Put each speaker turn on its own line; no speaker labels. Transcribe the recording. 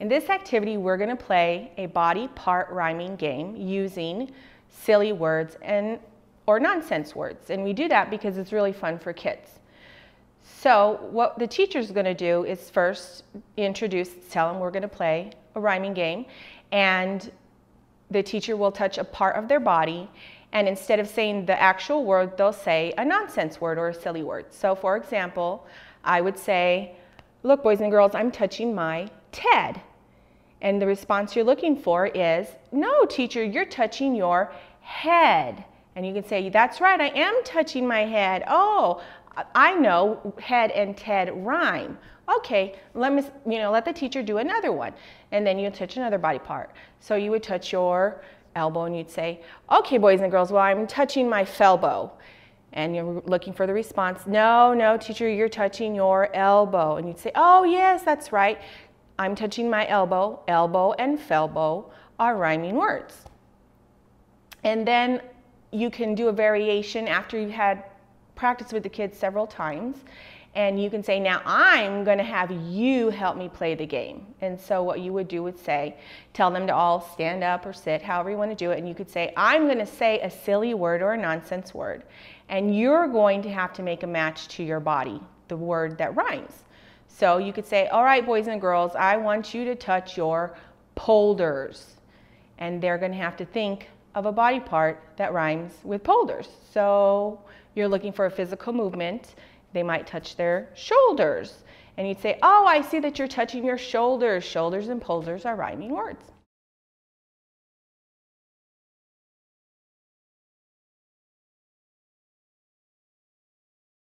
In this activity, we're going to play a body part rhyming game using silly words and or nonsense words. And we do that because it's really fun for kids. So what the teacher's going to do is first introduce, tell them we're going to play a rhyming game, and the teacher will touch a part of their body, and instead of saying the actual word, they'll say a nonsense word or a silly word. So for example, I would say, look boys and girls, I'm touching my Ted. And the response you're looking for is, no teacher, you're touching your head. And you can say, that's right, I am touching my head. Oh, I know head and Ted rhyme. Okay, let me, you know, let the teacher do another one. And then you touch another body part. So you would touch your elbow and you'd say, okay, boys and girls, well, I'm touching my felbow. And you're looking for the response, no, no, teacher, you're touching your elbow. And you'd say, oh, yes, that's right. I'm touching my elbow. Elbow and felbow are rhyming words. And then you can do a variation after you've had practice with the kids several times. And you can say, now I'm going to have you help me play the game. And so what you would do would say, tell them to all stand up or sit, however you want to do it. And you could say, I'm going to say a silly word or a nonsense word. And you're going to have to make a match to your body, the word that rhymes. So you could say, all right, boys and girls, I want you to touch your polders. And they're going to have to think of a body part that rhymes with polders. So you're looking for a physical movement. They might touch their shoulders. And you'd say, oh, I see that you're touching your shoulders. Shoulders and polders are rhyming words.